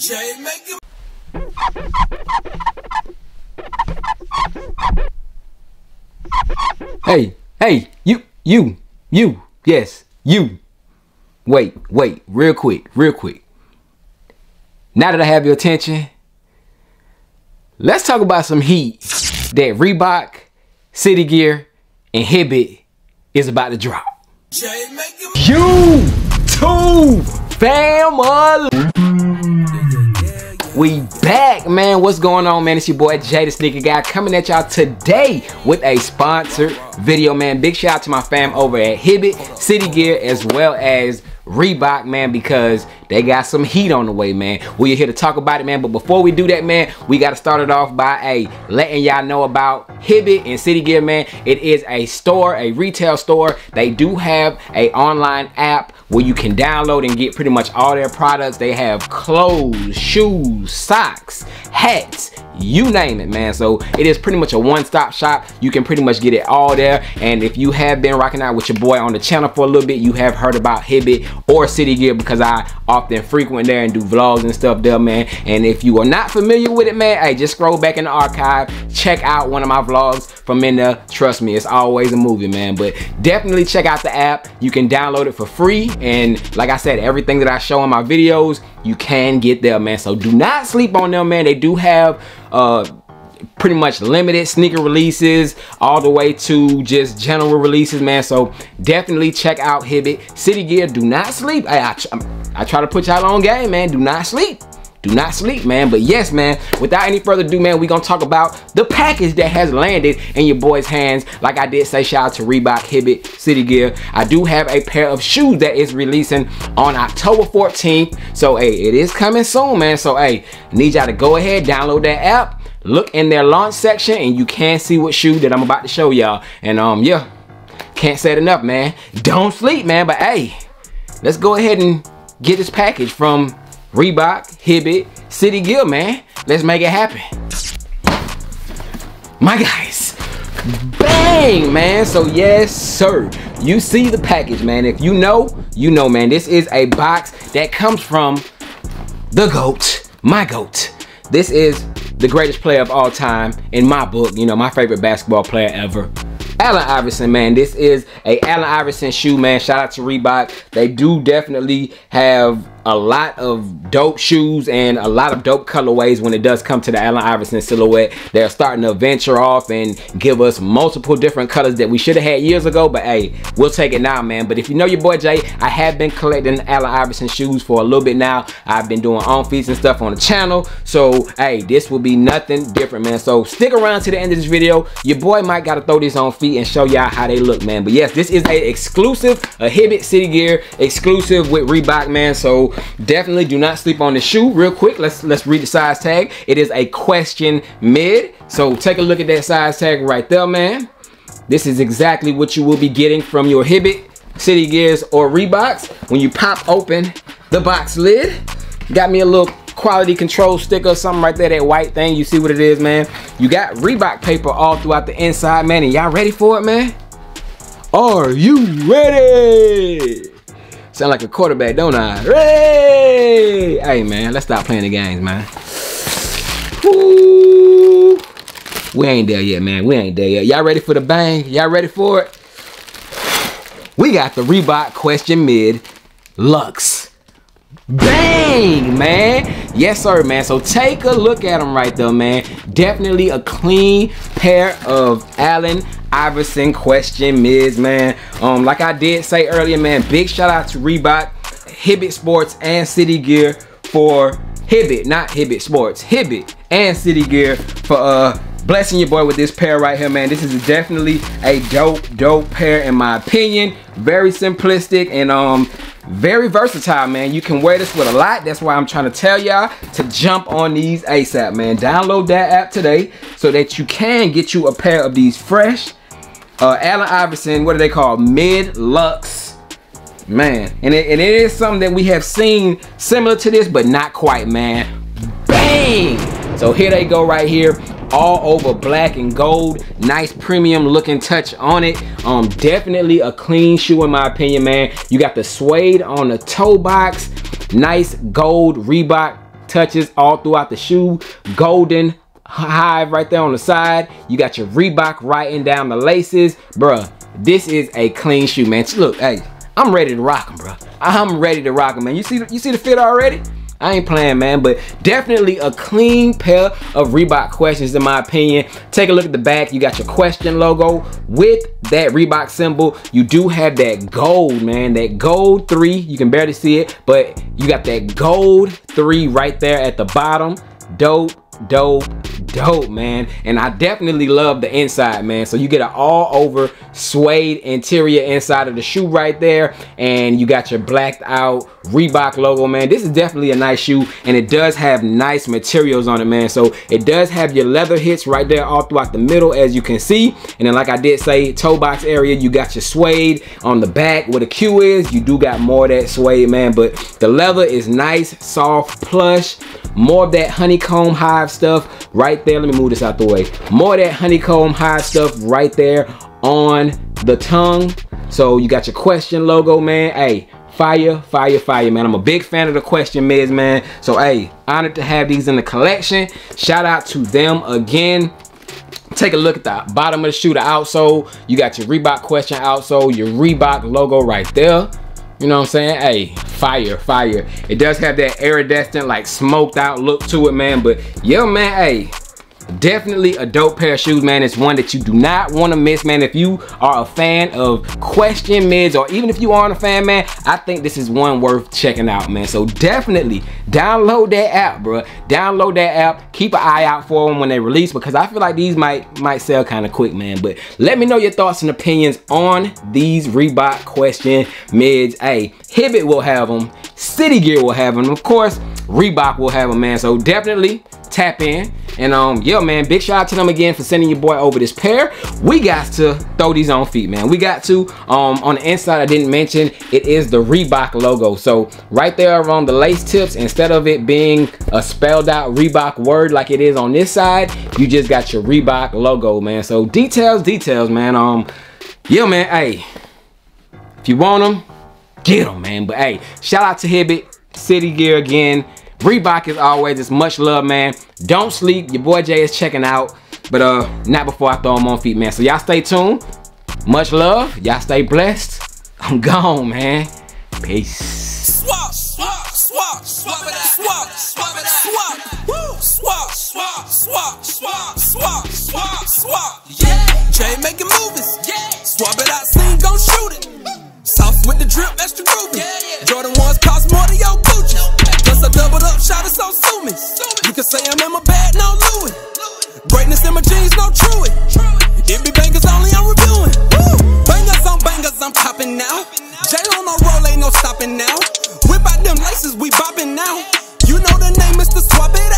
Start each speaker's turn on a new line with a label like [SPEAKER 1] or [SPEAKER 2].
[SPEAKER 1] Jay, make.
[SPEAKER 2] Hey, hey, you, you, you, yes, you. Wait, wait, real quick, real quick. Now that I have your attention, let's talk about some heat that Reebok, City Gear, and Hibbett is about to drop.
[SPEAKER 1] It.
[SPEAKER 2] YouTube family. We back, man. What's going on, man? It's your boy Jay the Sneaker Guy coming at y'all today with a sponsored video, man. Big shout out to my fam over at Hibbett, City Gear, as well as Reebok, man, because they got some heat on the way, man. We're here to talk about it, man. But before we do that, man, we got to start it off by a letting y'all know about Hibbett and City Gear, man. It is a store, a retail store. They do have a online app where you can download and get pretty much all their products. They have clothes, shoes, socks, hats, you name it, man. So it is pretty much a one-stop shop. You can pretty much get it all there. And if you have been rocking out with your boy on the channel for a little bit, you have heard about Hibbett or City Gear because I often frequent there and do vlogs and stuff there, man. And if you are not familiar with it, man, hey, just scroll back in the archive, check out one of my vlogs from in there. Trust me, it's always a movie, man. But definitely check out the app. You can download it for free. And like I said, everything that I show in my videos, you can get there, man. So do not sleep on them, man. They do have uh pretty much limited sneaker releases all the way to just general releases man so definitely check out Hibbett City Gear do not sleep I, I, I try to put y'all on game man do not sleep do not sleep man but yes man without any further ado man we gonna talk about the package that has landed in your boy's hands. Like i did say shout out to reebok hibbett city gear. I do have a pair of shoes that is releasing on october 14th so hey it is coming soon man. So hey need y'all to go ahead download that app look in their launch section and you can see what shoe that i'm about to show y'all. And um yeah can't say it enough man. Don't sleep man but hey let's go ahead and get this package from Reebok, Hibbett, City Gear, man. Let's make it happen. My guys, bang, man. So yes, sir. You see the package, man. If you know, you know, man. This is a box that comes from the GOAT, my GOAT. This is the greatest player of all time in my book. You know, my favorite basketball player ever. Allen Iverson, man. This is a Allen Iverson shoe, man. Shout out to Reebok. They do definitely have a lot of dope shoes and a lot of dope colorways when it does come to the Allen Iverson silhouette. They're starting to venture off and give us multiple different colors that we should have had years ago, but hey, we'll take it now, man. But if you know your boy Jay, I have been collecting Allen Iverson shoes for a little bit now. I've been doing on feeds and stuff on the channel. So, hey, this will be nothing different, man. So stick around to the end of this video. Your boy might got to throw this on feet and show y'all how they look, man. But yes, this is a exclusive, a Hibbett City Gear exclusive with Reebok, man. So definitely do not sleep on the shoe. Real quick, let's let's read the size tag. It is a question mid. So take a look at that size tag right there, man. This is exactly what you will be getting from your Hibbett, City Gears, or Reeboks. When you pop open the box lid, got me a little quality control sticker something right there that white thing you see what it is man you got reebok paper all throughout the inside man and y'all ready for it man are you ready Sound like a quarterback, don't I? Hey, hey man, let's stop playing the games, man. Woo. We ain't there yet, man. We ain't there yet. Y'all ready for the bang? Y'all ready for it? We got the Reebok Question Mid Lux. Bang, man. Yes, sir, man. So take a look at them right there, man. Definitely a clean pair of Allen Iverson question mids, man. Um, like I did say earlier, man, big shout out to Reebok, Hibbett Sports, and City Gear for Hibbett, not Hibbett Sports, Hibbett and City Gear for uh blessing your boy with this pair right here, man. This is definitely a dope, dope pair in my opinion. Very simplistic and um very versatile, man. You can wear this with a lot. That's why I'm trying to tell y'all to jump on these ASAP, man. Download that app today so that you can get you a pair of these fresh uh, Allen Iverson, what do they call mid lux, man, and it, and it is something that we have seen similar to this, but not quite, man. Bang! So here they go right here, all over black and gold, nice premium looking touch on it. Um, definitely a clean shoe in my opinion, man. You got the suede on the toe box, nice gold Reebok touches all throughout the shoe. Golden hive right there on the side. You got your Reebok writing down the laces. Bruh, this is a clean shoe, man. Look, hey, I'm ready to rock them, bro. I'm ready to rock them, man. You see, you see the fit already? I ain't playing, man, but definitely a clean pair of Reebok questions, in my opinion. Take a look at the back. You got your question logo with that Reebok symbol. You do have that gold, man, that gold three. You can barely see it, but you got that gold three right there at the bottom. Dope, dope, dope, man. And I definitely love the inside, man. So you get an all over suede interior inside of the shoe right there. And you got your blacked out Reebok logo, man. This is definitely a nice shoe and it does have nice materials on it, man. So it does have your leather hits right there all throughout the middle, as you can see. And then like I did say, toe box area, you got your suede on the back where the Q is. You do got more of that suede, man. But the leather is nice, soft, plush. More of that honeycomb hive stuff right there. Let me move this out the way. More that honeycomb hive stuff right there on the tongue. So you got your question logo, man. Hey, fire, fire, fire, man. I'm a big fan of the question mids, man. So, hey, honored to have these in the collection. Shout out to them again. Take a look at the bottom of the shoe, the outsole. You got your Reebok question outsole, your Reebok logo right there. You know what I'm saying? Hey, fire, fire. It does have that iridescent, like smoked out look to it, man. But yeah, man, hey, definitely a dope pair of shoes man. It's one that you do not want to miss man. If you are a fan of question mids or even if you aren't a fan man i think this is one worth checking out man. So definitely download that app bro download that app. Keep an eye out for them when they release because i feel like these might might sell kind of quick man. But let me know your thoughts and opinions on these reebok question mids. Hey hibbett will have them city gear will have them of course reebok will have them man. So definitely tap in. And um, yeah, man, big shout out to them again for sending your boy over this pair. We got to throw these on feet, man. We got to. Um, on the inside, I didn't mention, it is the Reebok logo. So right there on the lace tips, instead of it being a spelled out Reebok word like it is on this side, you just got your Reebok logo, man. So details, details, man. Um, yeah, man, hey, if you want them, get them, man. But hey, shout out to Hibbett, City Gear again. Reebok is always, it's much love, man. Don't sleep. Your boy Jay is checking out, but uh, not before I throw him on feet, man. So y'all stay tuned. Much love. Y'all stay blessed. I'm gone, man. Peace.
[SPEAKER 1] Swap, swap, swap, swap it out, swap, swap it out, swap, woo, swap, swap, swap, swap, swap, swap, swap, yeah. Jay making movies, yeah. Swap it out, scene gon' shoot it. South with the drip, extra groovy. Yeah, yeah. Jordan was swapping